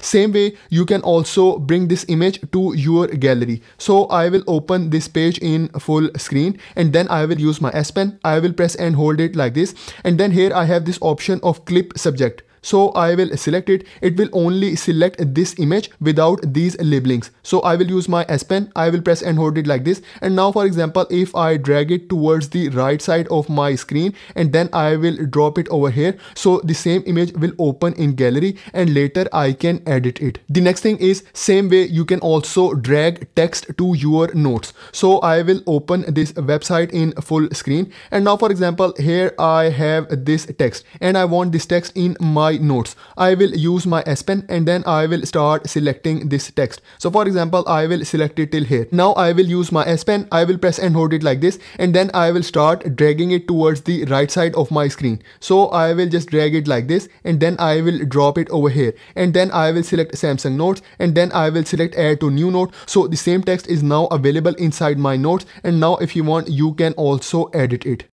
Same way, you can also bring this image to your gallery. So I will open this page in full screen and then I will use my S Pen. I will press and hold it like this. And then here I have this option of clip subject. So I will select it. It will only select this image without these labelings. So I will use my S Pen. I will press and hold it like this. And now for example, if I drag it towards the right side of my screen and then I will drop it over here. So the same image will open in gallery and later I can edit it. The next thing is same way you can also drag text to your notes. So I will open this website in full screen. And now for example, here I have this text and I want this text in my my notes. I will use my S Pen and then I will start selecting this text. So for example, I will select it till here. Now I will use my S Pen. I will press and hold it like this and then I will start dragging it towards the right side of my screen. So I will just drag it like this and then I will drop it over here and then I will select Samsung notes and then I will select add to new note. So the same text is now available inside my notes and now if you want you can also edit it.